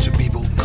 bunch of people.